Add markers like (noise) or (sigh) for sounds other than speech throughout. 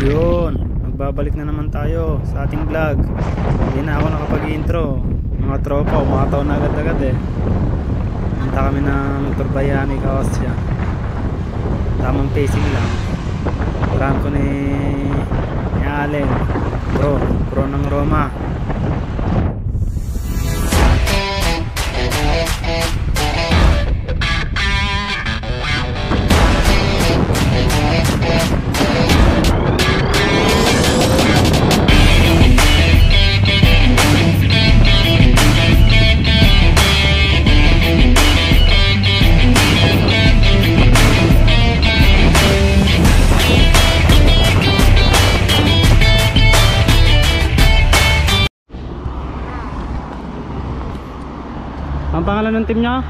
nagbabalik na naman tayo sa ating vlog. Hindi na ako nakapag-intro. Mga tropa, umataw na agad-agad eh. Punta kami ng Turbayani, Kaosya Tamang pacing lang. Prank ko ni, ni Allen. Pro, pro ng Roma Ang pangalan ng team niya?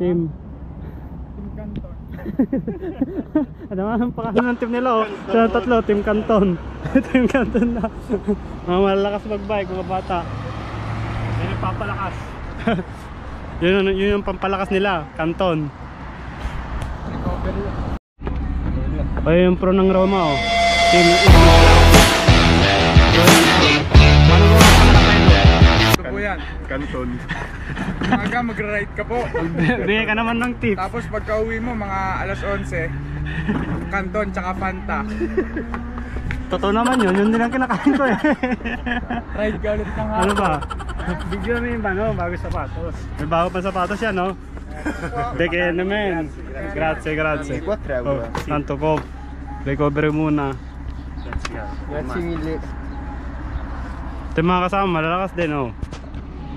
Team. (laughs) Ano nga ang pangalan ng team nila oh? Sa tatlo, Team Canton. (laughs) Team Canton na. Mga malalakas magbike, mga bata. Yan yung papalakas. (laughs) yun, yun, yun yung pampalakas nila, Canton. O yung pro ng Roma oh. Team Paano po yan. Kanton. Umaga magra-ride ka po. Bigay ka naman ng tips Tapos pagka uwi mo mga alas 11, Kanton tsaka Fanta. Totoo naman yun, yun din ang kinakain ko eh Ride ka ulit ng Ano ba? Bigyan mo yung ano, bago sapatos. May bago pa sapatos yan, no? Beke naman. Grazie, grazie. Oh, tanto po. Recovery muna. Grazie mille. Ito yung mga kasama, malalakas din, oh.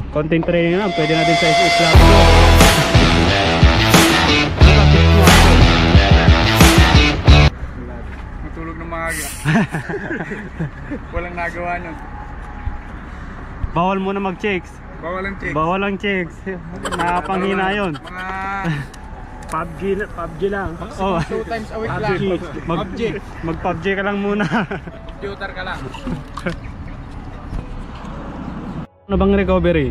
Konting training lang, pwede na din sa islam ko. Matulog ng maaga. (laughs) Walang nagawa nun. Bawal muna mag-checks. Bawal ang check. Bawal ang checks. Nakapanghina yun. Mga PUBG, PUBG lang. Oh, two times a week lang. PUBG. Mag, PUBG. mag PUBG ka lang muna. Computer ka lang. (laughs) ano bang recovery?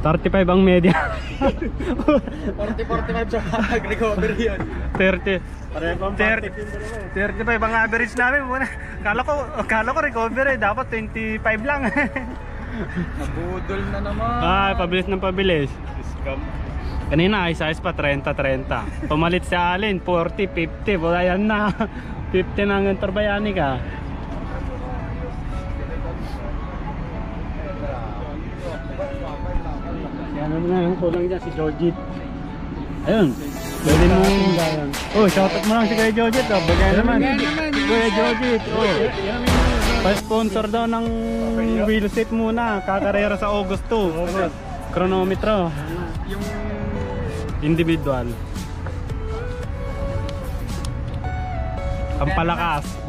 35 ang media. 40-45 sa pag-recovery yun. 30. 30, 35 ang average namin muna. Kala ko, kala ko recovery dapat 25 lang. (laughs) Nabudol na naman. Ay, pabilis ng pabilis. Kanina size pa 30 30. Pumalit si Alin 40 50. Wala yan na. (laughs) 50 na ang Turbayani ka. Na yung kulang dyan si Jojit. Ayun. Pwede mo Oh, shoutout mo lang si Kuya Jojit. Oh. Bagay naman. Bagay naman. Kuya Jojit. Oh. Pa-sponsor daw ng wheel set muna. Kakarera sa August 2. August. Chronometro. Yung Individual.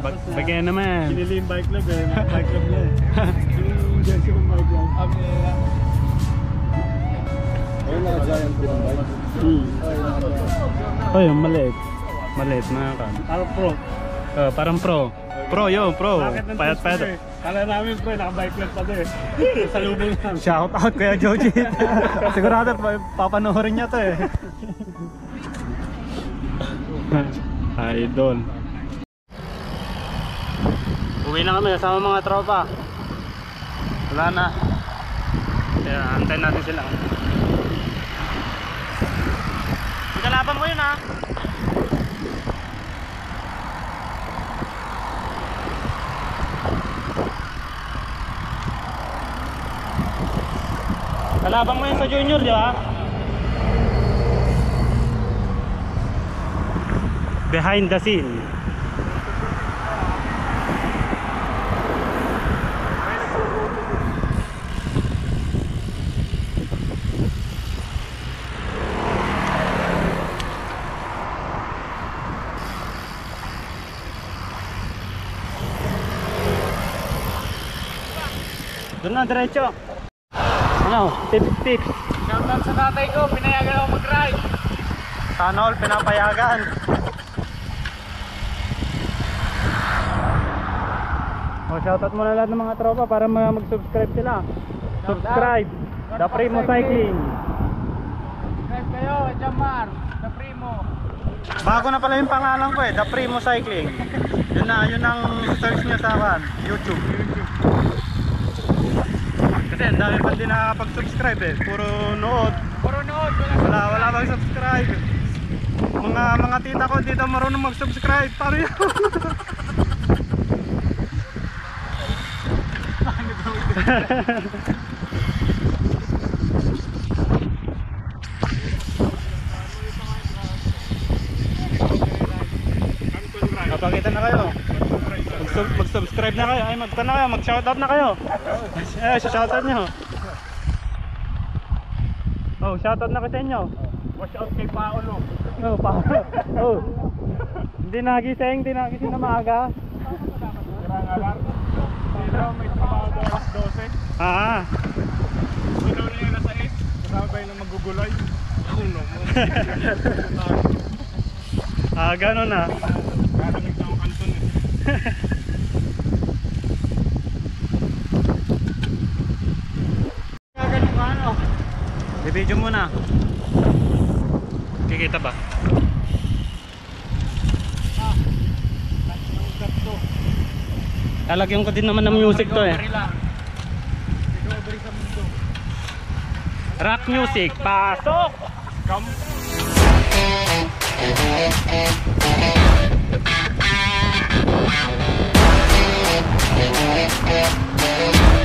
Bag bagay naman. Pinili yung bike club. Mga bike club niya. Yung jersey kong bike club. Ayun na giant din bike. Hmm. Oh, yung maliit. Maliit na kan. Parang pro. Oh, parang pro. Pro yun, pro. Payat payat. Kala namin pro, naka-bike club pa din. (laughs) Sa lubong lang. Shout out kuya Joji. (laughs) Sigurado pa- papanoorin niya to eh. Idol. Uwi na kami kasama mga tropa. Wala na. Kaya antayin natin sila. Kalaban mo yun ha. Kalaban mo yun sa junior, di ba? Behind the scene. Diretso. Ano, tips, tips. Shoutout sa tatay ko, pinayagan ako mag-ride. Sana all pinapayagan. O, shoutout mo na lahat ng mga tropa para mag-subscribe sila. Subscribe. The Primo Cycling. Subscribe kayo, Jamar, sa Primo. Bago na pala yung pangalan ko eh, The Primo Cycling. Yun na, yun ang search nyo sa kan, YouTube. Kasi ang dami pa din nakakapag-subscribe eh. Puro nood. Puro nood. Wala, wala pang subscribe. Mga mga tita ko dito marunong mag-subscribe. Paano (laughs) yun? (laughs) Kapakita na kayo. Mag- Mag-subscribe na kayo. Ay, magta na kayo. Mag-shoutout na kayo. Eh, shoutout nyo. Oh, shoutout na ko sa inyo. Watch out kay Paolo. Oh, pa. Oh. Hindi nagising, hindi nagising na maaga. Sino may trabaho daw alas 12. Ah. Sino na nasa 8. Kasabay na magugulay. Uno (laughs) mo. Ah, ganun na. Karamig na ang kanton Ganun ka ano? Bibidyo muna. Kikita ba? Lalagyan ko din naman ng music to eh. Rock music, pasok! Come. Yeah.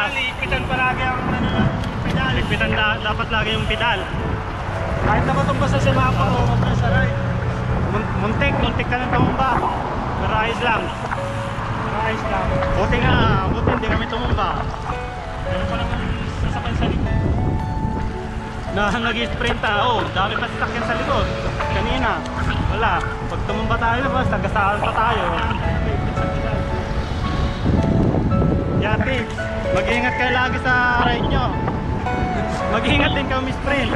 Sa. Lipitan palagi ang ano ng pedal. Ligpitan na, dapat lagi yung pedal. Kahit na matumba sa ko, huwag na saray. Mun- Muntik, muntik ka ng tumumba. Pero ayos lang. Ayos lang. Buti nga, buti hindi kami tumumba. Meron pa naman sasakyan sa likod. Na nag-sprint ah, oh, dami pa sasakyan sa likod. Kanina, wala. Pag tumumba tayo, basta gasahan pa tayo. Yati, mag-iingat kayo lagi sa ride nyo. Mag-iingat din kami sprint.